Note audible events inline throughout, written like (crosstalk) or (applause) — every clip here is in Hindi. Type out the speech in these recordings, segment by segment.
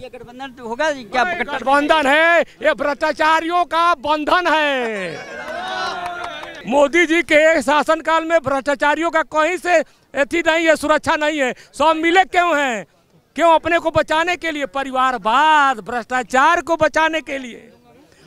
ये गठबंधन तो होगा क्या गठबंधन है? ये भ्रष्टाचारियों का बंधन है। मोदी जी के शासनकाल में भ्रष्टाचारियों का कहीं से अथी नहीं है सुरक्षा नहीं है सब मिले क्यों हैं? क्यों अपने को बचाने के लिए परिवारवाद भ्रष्टाचार को बचाने के लिए?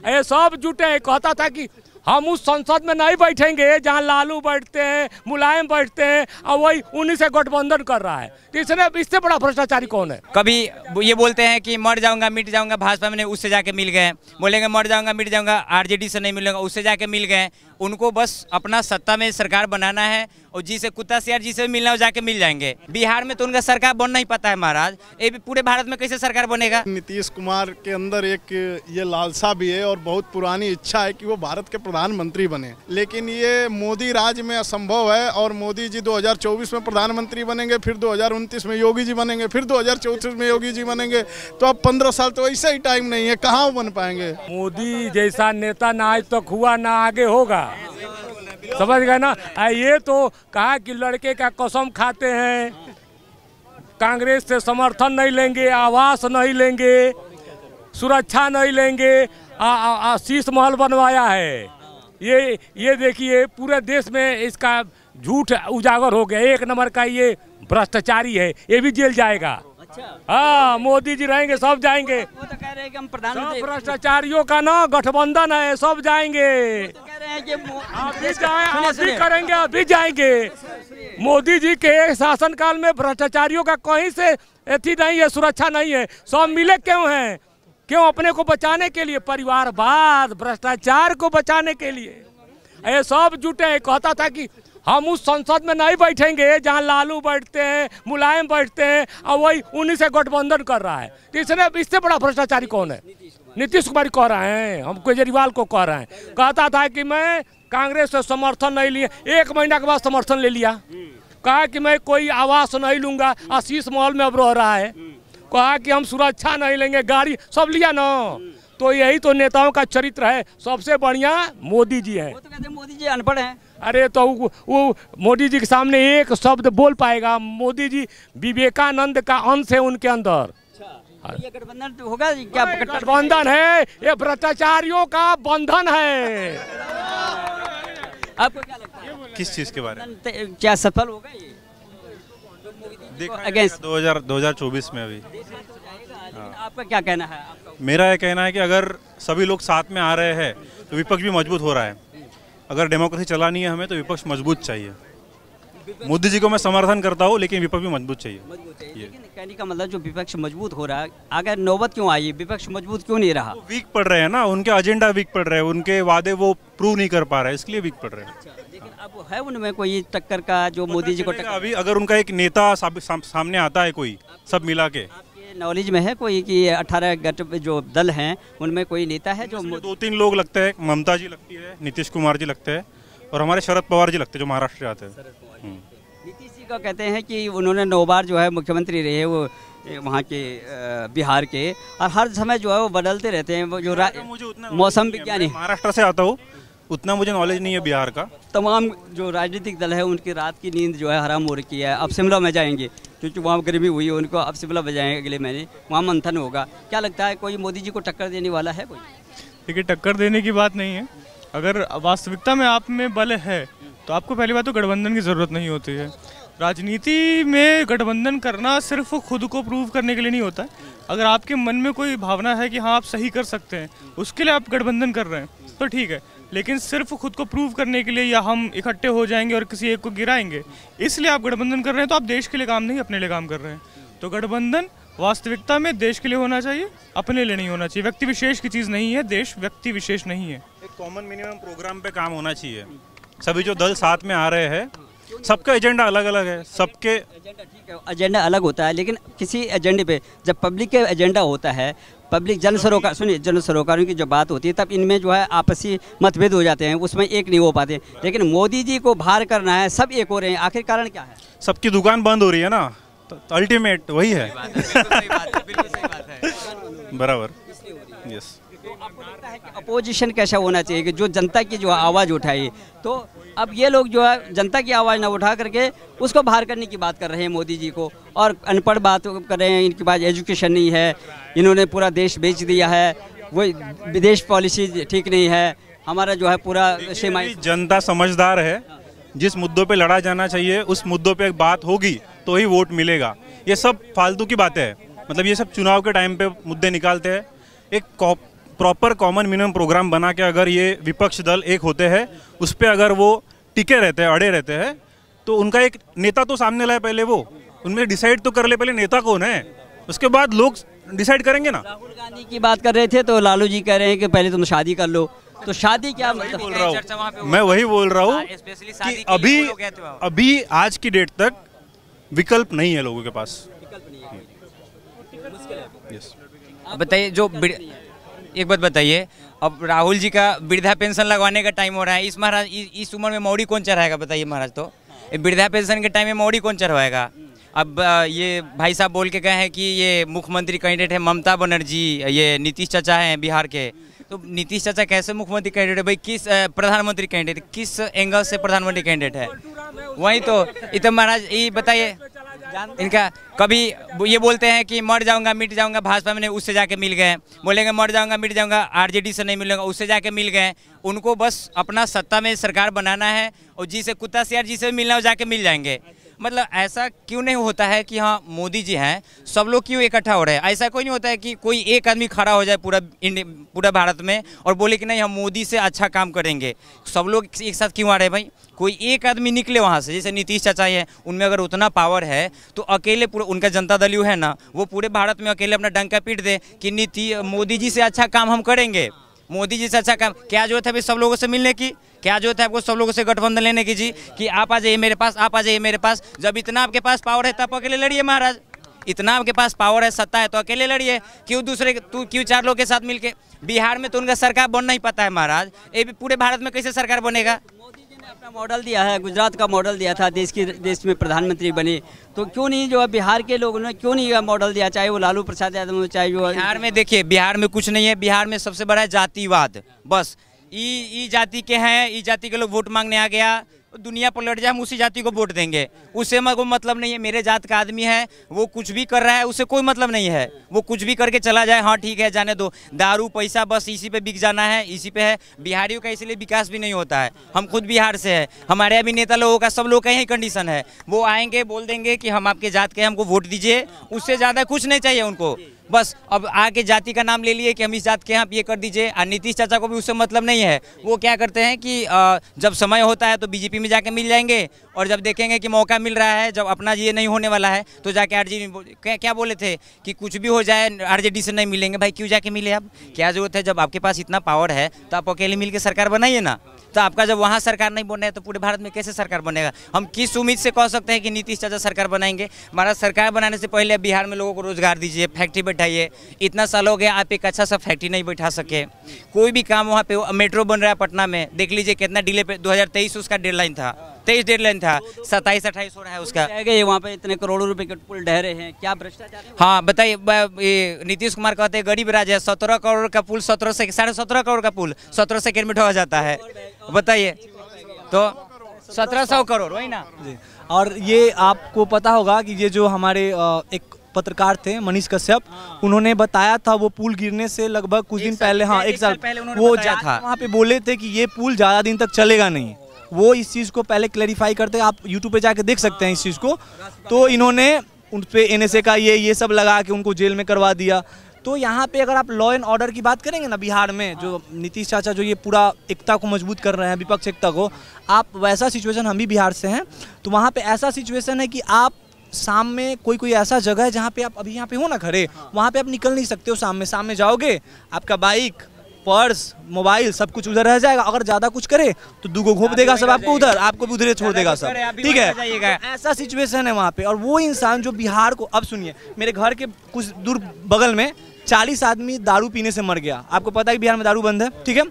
ये सब जुटे कहता था कि हम उस संसद में नहीं बैठेंगे जहाँ लालू बैठते हैं मुलायम बैठते हैं और वही उन्हीं से गठबंधन कर रहा है। तो इसने इससे बड़ा भ्रष्टाचारी कौन है? कभी ये बोलते हैं कि मर जाऊँगा मिट जाऊँगा भाजपा में उससे जाके मिल गए। बोलेंगे मर जाऊँगा मिट जाऊँगा आरजेडी से नहीं मिलूँगा उससे जाके मिल गए। उनको बस अपना सत्ता में सरकार बनाना है और जिसे कुत्ता शेयर जिसे भी मिलना हो जाके मिल जाएँगे। बिहार में तो उनका सरकार बन नहीं पाता है महाराज। ये भी पूरे भारत में कैसे सरकार बनेगा? नीतीश कुमार के अंदर एक ये लालसा भी है और बहुत पुरानी इच्छा है कि वो भारत के प्रधानमंत्री बने। लेकिन ये मोदी राज में असंभव है और मोदी जी 2024 में प्रधानमंत्री बनेंगे, फिर 2029 में योगी जी बनेंगे, फिर 2034 में योगी जी बनेंगे। तो अब 15 साल तो ऐसा ही टाइम नहीं है, कहाँ बन पाएँगे? मोदी जैसा नेता ना आज तक हुआ, ना आगे होगा। समझ गए ना? ये तो कहा कि लड़के का कसम खाते हैं। कांग्रेस से समर्थन नहीं लेंगे, आवास नहीं लेंगे, सुरक्षा नहीं लेंगे शीश महल बनवाया है। ये ये देखिए पूरे देश में इसका झूठ उजागर हो गया। एक नंबर का ये भ्रष्टाचारी है ये भी जेल जाएगा। अच्छा। हाँ मोदी जी रहेंगे सब जाएँगे। वो तो कह रहे हैं कि हम प्रधानमंत्री भ्रष्टाचारियों का ना गठबंधन है सब जाएँगे। तो कह रहे हैं कि अभी जाए अभी करेंगे अभी जाएँगे। मोदी जी के शासनकाल में भ्रष्टाचारियों का कहीं से अथी नहीं है सुरक्षा नहीं है सब मिले क्यों हैं? क्यों अपने को बचाने के लिए? परिवारवाद, भ्रष्टाचार को बचाने के लिए। ये सब जुटे कहता था कि हम उस संसद में नहीं बैठेंगे जहाँ लालू बैठते हैं, मुलायम बैठते हैं, और वही उन्हीं से गठबंधन कर रहा है। तो इसने इससे बड़ा भ्रष्टाचारी कौन है? नीतीश कुमार कह रहे हैं। हम केजरीवाल को कह रहे हैं। कहता था कि मैं कांग्रेस से समर्थन नहीं लिए। एक महीना के बाद समर्थन ले लिया। कहा कि मैं कोई आवास नहीं लूँगा। आशीष महल में अब रह रहा है। कहा कि हम सुरक्षा नहीं लेंगे गाड़ी सब लिया ना। तो यही तो नेताओं का चरित्र है। सबसे बढ़िया मोदी जी है। तो कहते मोदी जी अनपढ़ हैं। अरे तो वो मोदी जी के सामने एक शब्द बोल पाएगा मोदी जी विवेकानंद का अंश है उनके अंदर। अच्छा, ये गठबंधन तो होगा क्या गठबंधन है ये भ्रष्टाचारियों का बंधन है। आपको क्या लगता है? किस चीज़ के बारे में? क्या सफल होगा ये? दो हज़ार दो हज़ार चौबीस में अभी। आपका क्या कहना है? मेरा यह कहना है कि अगर सभी लोग साथ में आ रहे हैं तो विपक्ष भी मज़बूत हो रहा है। अगर डेमोक्रेसी चलानी है हमें तो विपक्ष मज़बूत चाहिए। मोदी जी को मैं समर्थन करता हूँ लेकिन विपक्ष भी मज़बूत चाहिए। मज़बूत चाहिए। कहने का मतलब जो विपक्ष मज़बूत हो रहा है अगर नौबत क्यों आई? विपक्ष मज़बूत क्यों नहीं रहा? वीक पड़ रहे हैं ना उनके एजेंडा वीक पड़ रहे हैं उनके वादे वो प्रूव नहीं कर पा रहे इसलिए वीक पड़ रहे हैं। अच्छा, अब है उनमें कोई टक्कर का जो मोदी जी को टक्कर अभी अगर उनका एक नेता सामने आता है कोई सब मिला के। नॉलेज में है कोई कि अठारह गट जो दल हैं उनमें कोई नेता है जो दो तीन लोग लगते हैं ममता जी लगती है नीतीश कुमार जी लगते हैं और हमारे शरद पवार जी लगते हैं जो महाराष्ट्र आते हैं। हम्म। नीतीश जी का कहते हैं कि उन्होंने नौ बार जो है मुख्यमंत्री रहे वो वहाँ के बिहार के और हर समय जो है वो बदलते रहते हैं वो जो मौसम विज्ञानी। महाराष्ट्र से आता हूँ उतना मुझे नॉलेज नहीं है बिहार का। तमाम जो राजनीतिक दल है उनकी रात की नींद जो है हराम हो रखी है। अब शिमला में जाएँगे क्योंकि वहाँ गर्मी हुई है उनको अब शिमला में जाएँगे अगले महीने वहाँ मंथन होगा। क्या लगता है कोई मोदी जी को टक्कर देने वाला है कोई? देखिए टक्कर देने की बात नहीं है। अगर वास्तविकता में आप में बल है तो आपको पहली बात तो गठबंधन की ज़रूरत नहीं होती है। राजनीति में गठबंधन करना सिर्फ़ खुद को प्रूव करने के लिए नहीं होता है। अगर आपके मन में कोई भावना है कि हाँ आप सही कर सकते हैं उसके लिए आप गठबंधन कर रहे हैं तो ठीक है। लेकिन सिर्फ़ खुद को प्रूव करने के लिए या हम इकट्ठे हो जाएँगे और किसी एक को गिराएँगे। इसलिए आप गठबंधन कर रहे हैं तो आप देश के लिए काम नहीं अपने लिए काम कर रहे हैं। तो गठबंधन वास्तविकता में देश के लिए होना चाहिए अपने लिए नहीं होना चाहिए। व्यक्ति विशेष की चीज़ नहीं है देश व्यक्ति विशेष नहीं है। एक कॉमन मिनिमम प्रोग्राम पे काम होना चाहिए। सभी जो दल साथ में आ रहे हैं सबका एजेंडा अलग अलग है सबके एजेंडा ठीक है एजेंडा अलग होता है लेकिन किसी एजेंडे पे जब पब्लिक के एजेंडा होता है पब्लिक जन सरोकार सुनिए जन सरोकारों की जो बात होती है तब इनमें जो है आपसी मतभेद हो जाते हैं उसमें एक नहीं हो पाते। लेकिन मोदी जी को भार करना है सब एक हो रहे हैं आखिर कारण क्या है? सबकी दुकान बंद हो रही है ना तो अल्टीमेट वही है। (laughs) बराबर। यस अपोजिशन कैसा होना चाहिए कि जो जनता की जो आवाज़ उठाए तो अब ये लोग जो है जनता की आवाज़ ना उठा करके उसको बाहर करने की बात कर रहे हैं मोदी जी को। और अनपढ़ बात कर रहे हैं इनके पास एजुकेशन नहीं है इन्होंने पूरा देश बेच दिया है वो विदेश पॉलिसी ठीक नहीं है हमारा जो है पूरा जनता समझदार है। जिस मुद्दों पे लड़ा जाना चाहिए उस मुद्दों पे बात होगी तो ही वोट मिलेगा। ये सब फालतू की बातें हैं। मतलब ये सब चुनाव के टाइम पे मुद्दे निकालते हैं। एक प्रॉपर कॉमन मिनिमम प्रोग्राम बना के अगर ये विपक्ष दल एक होते हैं उस पर अगर वो टिके रहते हैं अड़े रहते हैं तो उनका एक नेता तो सामने लाए पहले वो। उनमें डिसाइड तो कर ले पहले नेता कौन है? उसके बाद लोग डिसाइड करेंगे ना। राहुल गांधी की बात कर रहे थे तो लालू जी कह रहे हैं कि पहले तुम शादी कर लो। तो शादी क्या मतलब? बोल रहा हूँ। मैं वही बोल रहा हूँ कि अभी अभी आज की डेट तक विकल्प नहीं है लोगों के पास। बताइए जो एक बात बताइए अब राहुल जी का वृद्धा पेंशन लगवाने का टाइम हो रहा है इस महाराज इस उम्र में मौड़ी कौन चढ़ाएगा बताइए महाराज तो? वृद्धा पेंशन के टाइम में मौड़ी कौन चढ़वाएगा? अब ये भाई साहब बोल के गए हैं कि ये मुख्यमंत्री कैंडिडेट है ममता बनर्जी ये नीतीश चाचा हैं बिहार के। तो नीतीश चाचा कैसे मुख्यमंत्री कैंडिडेट है? भाई किस प्रधानमंत्री कैंडिडेट किस एंगल से प्रधानमंत्री कैंडिडेट है? वही तो इतना महाराज ये बताइए। इनका कभी ये बोलते हैं कि मर जाऊँगा, मिट जाऊँगा, भाजपा में उससे जाके मिल गए। बोलेंगे, मर जाऊँगा, मिट जाऊँगा आरजेडी से नहीं मिलूँगा, उससे जाके मिल गए। उनको बस अपना सत्ता में सरकार बनाना है और जिसे कुत्ता, सियार जिसे मिलना हो जाके मिल जाएँगे। मतलब ऐसा क्यों नहीं होता है कि हाँ मोदी जी हैं, सब लोग क्यों इकट्ठा हो रहे हैं? ऐसा कोई नहीं होता है कि कोई एक आदमी खड़ा हो जाए पूरा इंडिया पूरा भारत में और बोले कि नहीं, हम मोदी से अच्छा काम करेंगे। सब लोग एक साथ क्यों आ रहे हैं भाई? कोई एक आदमी निकले वहाँ से, जैसे नीतीश चाचा है, उनमें अगर उतना पावर है तो अकेले पूरा, उनका जनता दल यू है ना, वो पूरे भारत में अकेले अपना डंका पीट दे कि नीति, मोदी जी से अच्छा काम हम करेंगे। मोदी जी से अच्छा काम। क्या ज़रूरत है अभी सब लोगों से मिलने की? क्या ज़रूरत है आपको सब लोगों से गठबंधन लेने की जी? कि आप आ जाइए मेरे पास, आप आ जाइए मेरे पास। जब इतना आपके पास पावर है, तब अकेले लड़िए महाराज। इतना आपके पास पावर है, सत्ता है तो अकेले लड़िए। क्यों दूसरे, तू क्यों चार लोग के साथ मिलके? बिहार में तो उनका सरकार बन नहीं पता है महाराज। ये भी पूरे भारत में कैसे सरकार बनेगा? अपना मॉडल दिया है, गुजरात का मॉडल दिया था, देश की देश में प्रधानमंत्री बने। तो क्यों नहीं जो है बिहार के लोगों ने क्यों नहीं मॉडल दिया, चाहे वो लालू प्रसाद यादव हो, चाहे वो बिहार में देखिए, बिहार में कुछ नहीं है, बिहार में सबसे बड़ा है जातिवाद, बस। ई जाति के हैं, ई जाति के लोग वोट मांगने आ गया दुनिया पलट जाए, हम उसी जाति को वोट देंगे। उससे को मतलब नहीं है, मेरे जात का आदमी है, वो कुछ भी कर रहा है उससे कोई मतलब नहीं है। वो कुछ भी करके चला जाए हाँ ठीक है, जाने दो। दारू, पैसा, बस, इसी पे बिक जाना है, इसी पे है। बिहारियों का इसलिए विकास भी नहीं होता है। हम खुद बिहार से है। हमारे अभी नेता लोगों का, सब लोग का यही कंडीशन है। वो आएँगे, बोल देंगे कि हम आपके जात के हमको वोट दीजिए। उससे ज़्यादा कुछ नहीं चाहिए उनको। बस अब आके जाति का नाम ले लिए कि हम इस जात के यहाँ ये कर दीजिए। और नीतीश चाचा को भी उससे मतलब नहीं है। वो क्या करते हैं कि जब समय होता है तो बीजेपी में जाके मिल जाएँगे और जब देखेंगे कि मौका मिल रहा है, जब अपना ये नहीं होने वाला है तो जाके आर क्या क्या बोले थे कि कुछ भी हो जाए आरजेडी से नहीं मिलेंगे। भाई क्यों जाके मिले अब क्या ज़रूरत है? जब आपके पास इतना पावर है तो आप अकेले मिल सरकार बनाइए ना। तो आपका जब वहाँ सरकार नहीं बने तो पूरे भारत में कैसे सरकार बनेगा? हम किस उम्मीद से कह सकते हैं कि नीतीश चाचा सरकार बनाएँगे? हमारा सरकार बनाने से पहले बिहार में लोगों को रोज़गार दीजिए, फैक्ट्री बैठाइए। इतना साल हो गया, आप एक अच्छा सा फैक्ट्री नहीं बैठा सके। कोई भी काम वहाँ पे, मेट्रो बन रहा है पटना में, देख लीजिए कितना डिले पे, दो हज़ार तेईस उसका डेडलाइन था। तेईस डेडलाइन था सत्ताईस अट्ठाईस हो रहा है उसका। वहाँ पे इतने करोड़ों रुपए के पुल ढहरे हैं? क्या भ्रष्टाचार हाँ? बताइए नीतीश कुमार कहते हैं गरीब राज है सत्रह करोड़ का पुल सत्रह से साढ़े सत्रह करोड़ का पुल सत्रह सेकेंड में ढहा जाता है। बताइए। तो सत्रह सौ करोड़ वही ना? और ये आपको पता होगा कि ये जो हमारे एक पत्रकार थे मनीष कश्यप हाँ। उन्होंने बताया था वो पुल गिरने से लगभग कुछ दिन पहले हाँ एक साल पहले वो जा था। वहाँ पे बोले थे कि ये पुल ज़्यादा दिन तक चलेगा नहीं। वो इस चीज़ को पहले क्लैरिफाई करते आप यूट्यूब पे जाके देख सकते हैं इस चीज़ को। तो इन्होंने उन पर एन का ये ये सब लगा के उनको जेल में करवा दिया। तो यहाँ पे अगर आप लॉ एंड ऑर्डर की बात करेंगे ना बिहार में जो नीतीश चाचा जो ये पूरा एकता को मज़बूत कर रहे हैं विपक्ष एकता को आप वैसा सिचुएशन हम भी बिहार से हैं। तो वहाँ पे ऐसा सिचुएशन है कि आप शाम में कोई कोई ऐसा जगह है जहाँ पे आप अभी यहाँ पे हो ना खड़े वहाँ पे आप निकल नहीं सकते हो शाम में। शाम में जाओगे आपका बाइक पर्स मोबाइल सब कुछ उधर रह जाएगा। अगर ज़्यादा कुछ करे तो दूगो घोप देगा सब आपको उधर आपको भी उधर छोड़ देगा सब। ठीक है? ऐसा सिचुएशन है वहाँ पे। और वो इंसान जो बिहार को अब सुनिए मेरे घर के कुछ दूर बगल में चालीस आदमी दारू पीने से मर गया। आपको पता है बिहार में दारू बंद है ठीक है?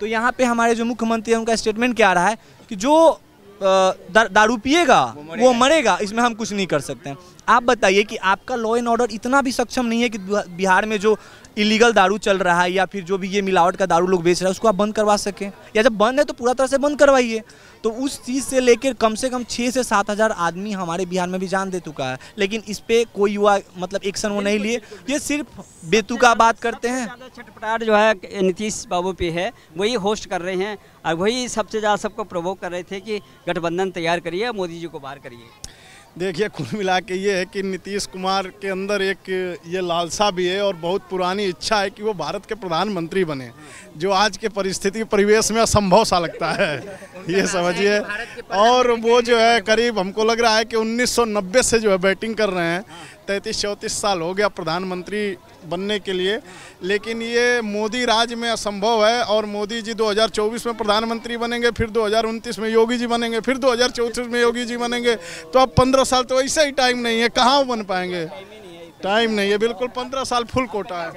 तो यहाँ पे हमारे जो मुख्यमंत्री है उनका स्टेटमेंट क्या आ रहा है कि जो दारू पिएगा वो मरेगा इसमें हम कुछ नहीं कर सकते हैं। आप बताइए कि आपका लॉ एंड ऑर्डर इतना भी सक्षम नहीं है कि बिहार में जो इलीगल दारू चल रहा है या फिर जो भी ये मिलावट का दारू लोग बेच रहे हैं, उसको आप बंद करवा सकें। या जब बंद है तो पूरा तरह से बंद करवाइए। तो उस चीज़ से लेकर कम से कम छः से सात हज़ार आदमी हमारे बिहार में भी जान दे चुका है। लेकिन इस पर कोई युवा मतलब एक्शन वो नहीं लिए। ये सिर्फ़ बेतुका बात करते हैं। छटपटाट जो है नीतीश बाबू पे है, वही होस्ट कर रहे हैं और वही सबसे ज़्यादा सबको प्रवोक कर रहे थे कि गठबंधन तैयार करिए, मोदी जी को बाहर करिए। देखिए कुल मिला के ये है कि नीतीश कुमार के अंदर एक ये लालसा भी है और बहुत पुरानी इच्छा है कि वो भारत के प्रधानमंत्री बने। जो आज के परिस्थिति परिवेश में असंभव सा लगता है। ये समझिए। और वो जो है करीब हमको लग रहा है कि 1990 से जो है बैटिंग कर रहे हैं। तैंतीस, चौंतीस साल हो गया प्रधानमंत्री बनने के लिए। लेकिन ये मोदी राज में असंभव है और मोदी जी 2024 में प्रधानमंत्री बनेंगे, फिर 2029 में योगी जी बनेंगे, फिर 2034 में योगी जी बनेंगे। तो अब 15 साल तो ऐसा ही टाइम नहीं है, कहाँ बन पाएँगे? टाइम नहीं है, बिल्कुल 15 साल फुल कोटा है।